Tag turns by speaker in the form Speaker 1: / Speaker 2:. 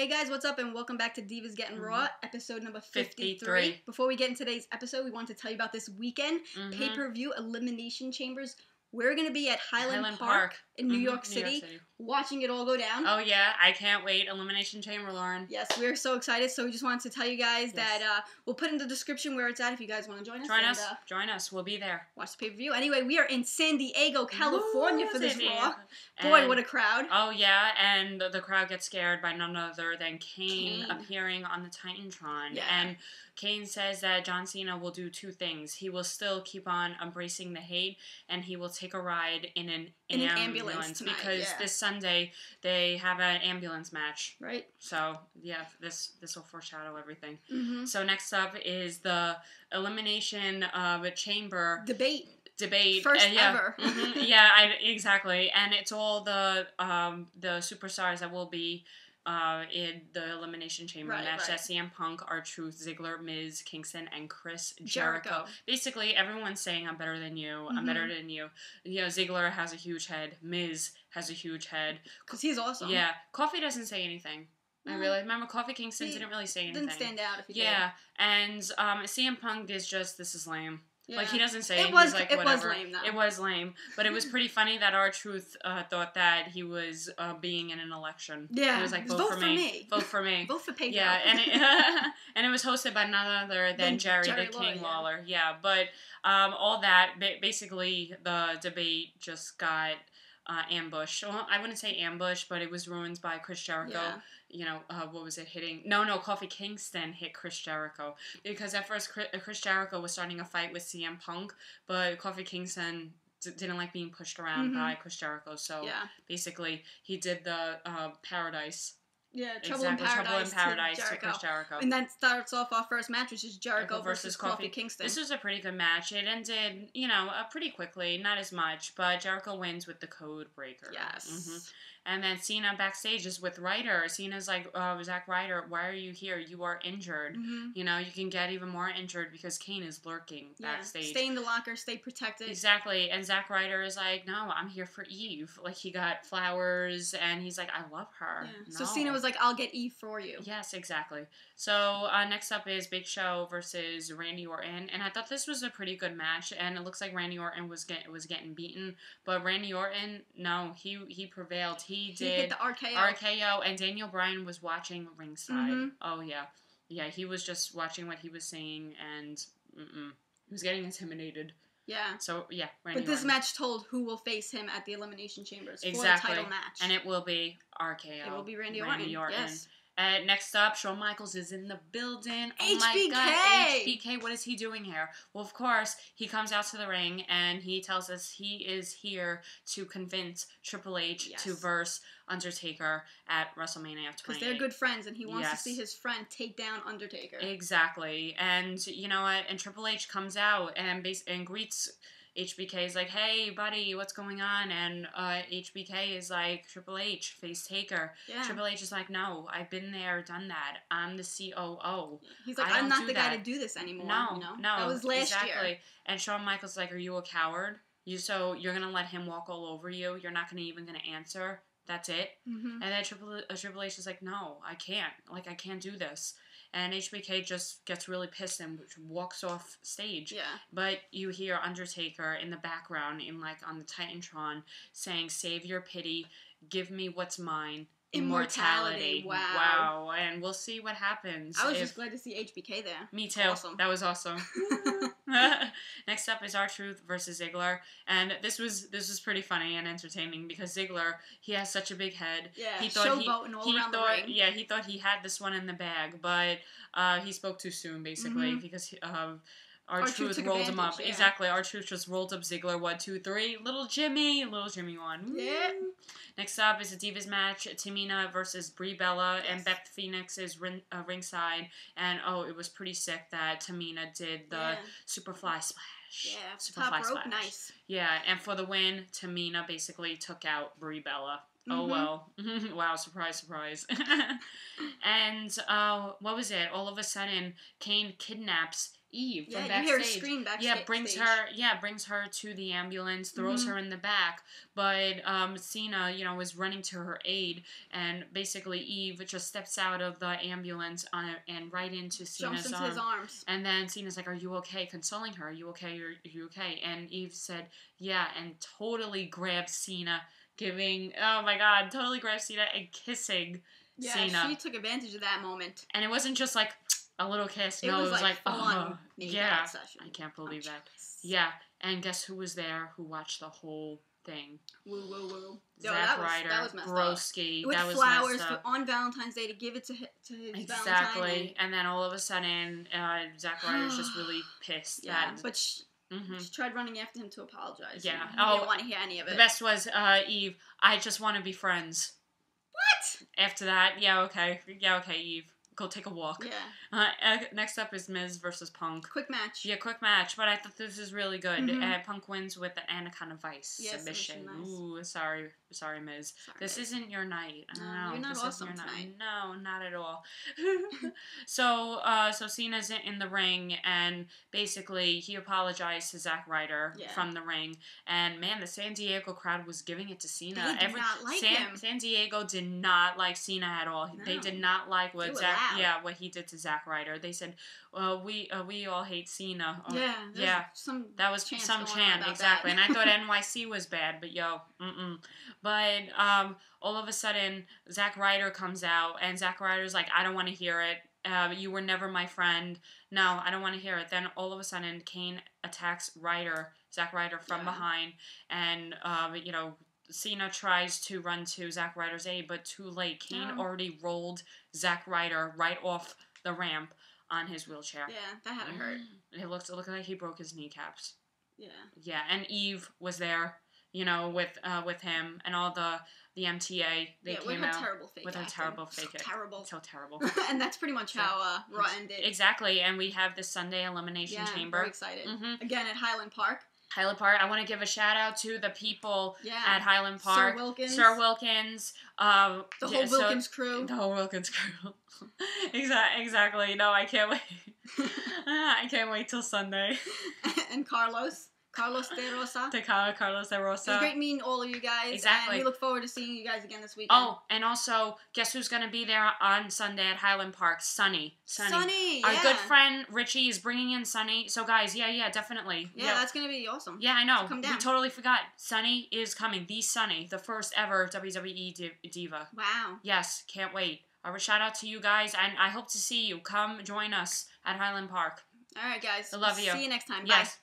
Speaker 1: Hey guys, what's up, and welcome back to Divas Getting
Speaker 2: Mhm.
Speaker 1: Raw, episode number 53.
Speaker 2: 53.
Speaker 1: Before we get into today's episode, we want to tell you about this weekend
Speaker 2: Mhm.
Speaker 1: pay per view Elimination Chambers. We're going to be at Highland,
Speaker 2: Highland
Speaker 1: Park,
Speaker 2: Park.
Speaker 1: in New,
Speaker 2: Mhm,
Speaker 1: York, City, watching it all go down.
Speaker 2: Oh yeah, I can't wait. Elimination Chamber, Lauren.
Speaker 1: Yes, we're so excited. So we just wanted to tell you guys
Speaker 2: Yes.
Speaker 1: that uh, we'll put in the description where it's at if you guys want to join us.
Speaker 2: Join
Speaker 1: and,
Speaker 2: us.
Speaker 1: Uh,
Speaker 2: Join us. We'll be there.
Speaker 1: watch the pay per view. Anyway, we are in San Diego, California for this Raw. Boy, what a crowd!
Speaker 2: Oh yeah, and the, the crowd gets scared by none other than Kane,
Speaker 1: Kane.
Speaker 2: appearing on the Titantron.
Speaker 1: Yeah.
Speaker 2: And Kane says that John Cena will do two things. He will still keep on embracing the hate, and he will take a ride in an,
Speaker 1: In an
Speaker 2: ambulance, because
Speaker 1: yeah.
Speaker 2: this Sunday they have an ambulance match.
Speaker 1: Right?
Speaker 2: So yeah, this this will foreshadow everything.
Speaker 1: Mm-hmm.
Speaker 2: So next up is the elimination of a chamber
Speaker 1: Debate.
Speaker 2: debate.
Speaker 1: First
Speaker 2: Uh, yeah.
Speaker 1: ever.
Speaker 2: Mhm, yeah, I, exactly. And it's all the um, the superstars that will be uh, in the elimination chamber
Speaker 1: Right,
Speaker 2: match.
Speaker 1: right.
Speaker 2: CM Punk, R Truth, Ziggler, Miz, Kingston, and Chris
Speaker 1: Jericho.
Speaker 2: Jericho. Basically, everyone's saying I'm better than you. I'm
Speaker 1: Mhm.
Speaker 2: better than you. You know, Ziggler has a huge head. Miz has a huge head.
Speaker 1: Because he's awesome.
Speaker 2: Yeah, Kofi doesn't say anything. I
Speaker 1: No.
Speaker 2: really remember Kofi Kingston
Speaker 1: He
Speaker 2: didn't really say anything.
Speaker 1: Didn't stand out if he did.
Speaker 2: Yeah, and um, CM Punk is just this is lame. Like he doesn't say
Speaker 1: It was-
Speaker 2: like
Speaker 1: it was lame, though.
Speaker 2: It was lame, but it was pretty funny that R-Truth uh, thought that he was uh, being in an election.
Speaker 1: Yeah,
Speaker 2: it was like vote,
Speaker 1: vote
Speaker 2: for,
Speaker 1: for
Speaker 2: me.
Speaker 1: me.
Speaker 2: vote for me.
Speaker 1: Both for PayPal.
Speaker 2: yeah, and it, and it was hosted by none other than Jerry,
Speaker 1: Jerry
Speaker 2: the King
Speaker 1: yeah.
Speaker 2: Lawler. Yeah, but um, all that ba- basically the debate just got. Uh, ambush. Well, I wouldn't say ambush, but it was ruined by Chris Jericho
Speaker 1: Yeah.
Speaker 2: you know, uh, what was it hitting? No, no, Kofi Kingston hit Chris Jericho because at first Chris, Jericho was starting a fight with CM Punk, but Kofi Kingston d- didn't like being pushed around
Speaker 1: Mhm.
Speaker 2: by Chris Jericho. So
Speaker 1: yeah.
Speaker 2: basically, he did the uh, Paradise.
Speaker 1: Yeah, Trouble
Speaker 2: exactly,
Speaker 1: in Paradise,
Speaker 2: Trouble in Paradise
Speaker 1: to
Speaker 2: to,
Speaker 1: Jericho.
Speaker 2: Chris Jericho.
Speaker 1: And that starts off our first match, which is Jericho
Speaker 2: Jericho
Speaker 1: versus,
Speaker 2: versus
Speaker 1: Kofi
Speaker 2: Kofi.
Speaker 1: Kingston.
Speaker 2: This was a pretty good match. It ended, you know, uh, pretty quickly, not as much, but Jericho wins with the code breaker.
Speaker 1: yes.
Speaker 2: Mhm. And then Cena backstage is with Ryder. Cena's like, oh, Zack Ryder, why are you here? You are injured.
Speaker 1: Mhm.
Speaker 2: You know, you can get even more injured because Kane is lurking
Speaker 1: Yeah.
Speaker 2: backstage.
Speaker 1: Stay in the locker, stay protected.
Speaker 2: Exactly. And Zack Ryder is like, no, I'm here for Eve. Like, he got flowers and he's like, I love her.
Speaker 1: Yeah. So Cena was like, I'll get Eve for you.
Speaker 2: Yes, exactly. So uh, next up is Big Show versus Randy Orton, and I thought this was a pretty good match. And it looks like Randy Orton was get, was getting beaten, but Randy Orton, no, he he prevailed. He
Speaker 1: He
Speaker 2: did
Speaker 1: hit the RKO.
Speaker 2: RKO, and Daniel Bryan was watching ringside.
Speaker 1: Mhm.
Speaker 2: Oh yeah, yeah, he was just watching what he was saying, and mm-mm. he was getting intimidated.
Speaker 1: yeah.
Speaker 2: So yeah, Randy
Speaker 1: But this
Speaker 2: Orton.
Speaker 1: match told who will face him at the Elimination Chambers
Speaker 2: Exactly.
Speaker 1: for the title match.
Speaker 2: and it will be RKO.
Speaker 1: It will be Randy,
Speaker 2: Randy
Speaker 1: Orton.
Speaker 2: Orton.
Speaker 1: Yes.
Speaker 2: Uh, next up, Shawn Michaels is in the building. Oh my
Speaker 1: HBK!
Speaker 2: god, HBK, what is he doing here? Well, of course, he comes out to the ring and he tells us he is here to convince Triple H to verse Undertaker at WrestleMania 28.
Speaker 1: Because they're good friends, and he wants
Speaker 2: Yes.
Speaker 1: to see his friend take down Undertaker.
Speaker 2: Exactly. And you know what? And Triple H comes out and bas- and greets HBK is like, "Hey, buddy, what's going on?" And uh, HBK is like, "Triple H, face taker."
Speaker 1: yeah.
Speaker 2: Triple H is like, "No, I've been there, done that. I'm the COO."
Speaker 1: He's like, I'm not the guy to do this anymore.
Speaker 2: No,
Speaker 1: you know?
Speaker 2: no,
Speaker 1: That was last
Speaker 2: exactly.
Speaker 1: year.
Speaker 2: And Shawn Michaels is like, "Are you a coward? You so you're gonna let him walk all over you? You're not gonna even gonna answer? That's it?"
Speaker 1: hmm
Speaker 2: And then Triple, uh, Triple H is like, no, I can't. Like, I can't do this. And HBK just gets really pissed and walks off stage.
Speaker 1: Yeah.
Speaker 2: But you hear Undertaker in the background, in like on the Titantron, saying, "Save your pity, give me what's mine."
Speaker 1: Immortality, wow.
Speaker 2: Wow. And we'll see what happens.
Speaker 1: I was
Speaker 2: if-
Speaker 1: just glad to see HBK there.
Speaker 2: me too.
Speaker 1: Awesome.
Speaker 2: That was awesome. Next up is R-Truth versus Ziggler, and this was this was pretty funny and entertaining because Ziggler he has such a big head.
Speaker 1: Yeah,
Speaker 2: he thought he,
Speaker 1: all
Speaker 2: he
Speaker 1: around
Speaker 2: thought
Speaker 1: the ring.
Speaker 2: yeah he thought he had this one in the bag, but uh, he spoke too soon basically
Speaker 1: Mhm.
Speaker 2: because um, our
Speaker 1: R-Truth
Speaker 2: rolled him up
Speaker 1: yeah.
Speaker 2: exactly. R-Truth just rolled up Ziggler one two three little Jimmy little Jimmy one.
Speaker 1: Yeah.
Speaker 2: Next up is a Divas match: Tamina versus Brie Bella, and Beth Phoenix is ring, uh, ringside. And oh, it was pretty sick that Tamina did the
Speaker 1: yeah.
Speaker 2: Superfly splash.
Speaker 1: Yeah.
Speaker 2: Superfly
Speaker 1: Top rope,
Speaker 2: splash.
Speaker 1: nice.
Speaker 2: Yeah, and for the win, Tamina basically took out Brie Bella. Oh
Speaker 1: Mhm.
Speaker 2: well. wow, surprise, surprise. and uh, what was it? All of a sudden, Kane kidnaps Eve
Speaker 1: Yeah,
Speaker 2: from
Speaker 1: you hear her
Speaker 2: backstage.
Speaker 1: backstage.
Speaker 2: yeah, brings her yeah brings her to the ambulance, throws
Speaker 1: Mhm.
Speaker 2: her in the back. But um, Cena, you know, is running to her aid, and basically Eve just steps out of the ambulance on and right into Cena's
Speaker 1: into
Speaker 2: arm.
Speaker 1: arms.
Speaker 2: And then Cena's like, "Are you okay?" Consoling her, "Are you okay? Are you okay?" And Eve said, "Yeah," and totally grabs Cena, giving oh my god, totally grabs Cena and kissing.
Speaker 1: Yeah,
Speaker 2: Cena.
Speaker 1: she took advantage of that moment.
Speaker 2: And it wasn't just like a little kiss.
Speaker 1: It
Speaker 2: No,
Speaker 1: was
Speaker 2: it was
Speaker 1: like
Speaker 2: like, oh, yeah.
Speaker 1: session.
Speaker 2: I can't believe that. Yeah, and guess who was there? Who watched the whole thing?
Speaker 1: Woo woo woo. Yo,
Speaker 2: Zack
Speaker 1: that was,
Speaker 2: Ryder,
Speaker 1: that was messed up.
Speaker 2: Broski.
Speaker 1: With
Speaker 2: that was
Speaker 1: flowers for, on Valentine's Day to give it to his, to his
Speaker 2: Exactly, and then all of a sudden, uh, Zack Ryder's just really pissed.
Speaker 1: Yeah,
Speaker 2: that,
Speaker 1: but she,
Speaker 2: hmm
Speaker 1: she tried running after him to apologize.
Speaker 2: Yeah.
Speaker 1: He
Speaker 2: Oh,
Speaker 1: didn't want to hear any of it.
Speaker 2: The best was uh, Eve. I just want to be friends.
Speaker 1: What?
Speaker 2: After that, yeah, okay, yeah, okay, Eve, go take a walk.
Speaker 1: Yeah.
Speaker 2: Uh, next up is Miz versus Punk.
Speaker 1: Quick match.
Speaker 2: Yeah, quick match, but I thought this is really good.
Speaker 1: Mhm.
Speaker 2: Uh, Punk wins with an Anaconda Vice
Speaker 1: Yeah,
Speaker 2: submission.
Speaker 1: submission.
Speaker 2: Ooh, sorry, sorry, Miz.
Speaker 1: Sorry,
Speaker 2: This
Speaker 1: Miz.
Speaker 2: isn't your night.
Speaker 1: No,
Speaker 2: don't
Speaker 1: you're not
Speaker 2: this
Speaker 1: awesome
Speaker 2: your night.
Speaker 1: tonight.
Speaker 2: No, not at all. so, uh, so Cena's in- in the ring, and basically he apologized to Zack Ryder
Speaker 1: Yeah.
Speaker 2: from the ring. And man, the San Diego crowd was giving it to Cena.
Speaker 1: They did not like
Speaker 2: San,
Speaker 1: him.
Speaker 2: San Diego did not like Cena at all. They did not like what
Speaker 1: loud.
Speaker 2: Yeah, what he did to Zack Ryder. They said, "Well, we uh, we all hate Cena." Or-
Speaker 1: yeah.
Speaker 2: yeah.
Speaker 1: Some.
Speaker 2: that was
Speaker 1: chants
Speaker 2: some chant exactly, and I thought NYC was bad, but yo, mm-mm. But um, all of a sudden, Zack Ryder comes out, and Zack Ryder's like, "I don't want to hear it. Uh, you were never my friend. No, I don't want to hear it." Then all of a sudden, Kane attacks Ryder, Zack Ryder from
Speaker 1: Yeah.
Speaker 2: behind, and um, you know. Cena tries to run to Zack Ryder's aid, but too late. Kane
Speaker 1: No.
Speaker 2: already rolled Zack Ryder right off the ramp on his wheelchair.
Speaker 1: Yeah, that had to hurt.
Speaker 2: It looked it looked like he broke his kneecaps.
Speaker 1: Yeah.
Speaker 2: Yeah, and Eve was there, you know, with uh, with him and all the the MTA. They
Speaker 1: yeah, with
Speaker 2: came out
Speaker 1: terrible fake
Speaker 2: with
Speaker 1: acting.
Speaker 2: terrible
Speaker 1: So
Speaker 2: fake act-
Speaker 1: Terrible.
Speaker 2: so terrible.
Speaker 1: and that's pretty much how uh, Raw ended.
Speaker 2: exactly, and we have the Sunday Elimination
Speaker 1: yeah,
Speaker 2: Chamber.
Speaker 1: very excited.
Speaker 2: hmm
Speaker 1: Again at Highland Park.
Speaker 2: Highland Park. I want to give a shout out to the people
Speaker 1: Yeah.
Speaker 2: at Highland Park.
Speaker 1: Sir Wilkins.
Speaker 2: Sir Wilkins. Um,
Speaker 1: the
Speaker 2: yeah,
Speaker 1: whole
Speaker 2: so-
Speaker 1: Wilkins crew.
Speaker 2: the whole Wilkins crew. exactly. Exactly. No, I can't wait. I can't wait till Sunday.
Speaker 1: and Carlos. Carlos De Rosa.
Speaker 2: to Carlos Carlos de
Speaker 1: It
Speaker 2: Rosa.
Speaker 1: was great meeting all of you guys.
Speaker 2: Exactly.
Speaker 1: And we look forward to seeing you guys again this weekend.
Speaker 2: Oh, and also, guess who's going to be there on Sunday at Highland Park? Sunny. Sunny.
Speaker 1: Sunny.
Speaker 2: Our
Speaker 1: yeah.
Speaker 2: good friend Richie is bringing in Sunny. So, guys, yeah, yeah, definitely.
Speaker 1: Yeah, that's gonna be awesome.
Speaker 2: yeah, I know.
Speaker 1: come down.
Speaker 2: we totally forgot. Sunny is coming. The Sunny, the first ever WWE div- diva.
Speaker 1: Wow.
Speaker 2: Yes, can't wait. Right, shout out to you guys, and I hope to see you. Come join us at Highland Park.
Speaker 1: All right, guys.
Speaker 2: I love you.
Speaker 1: See you next time. Bye.
Speaker 2: Yes.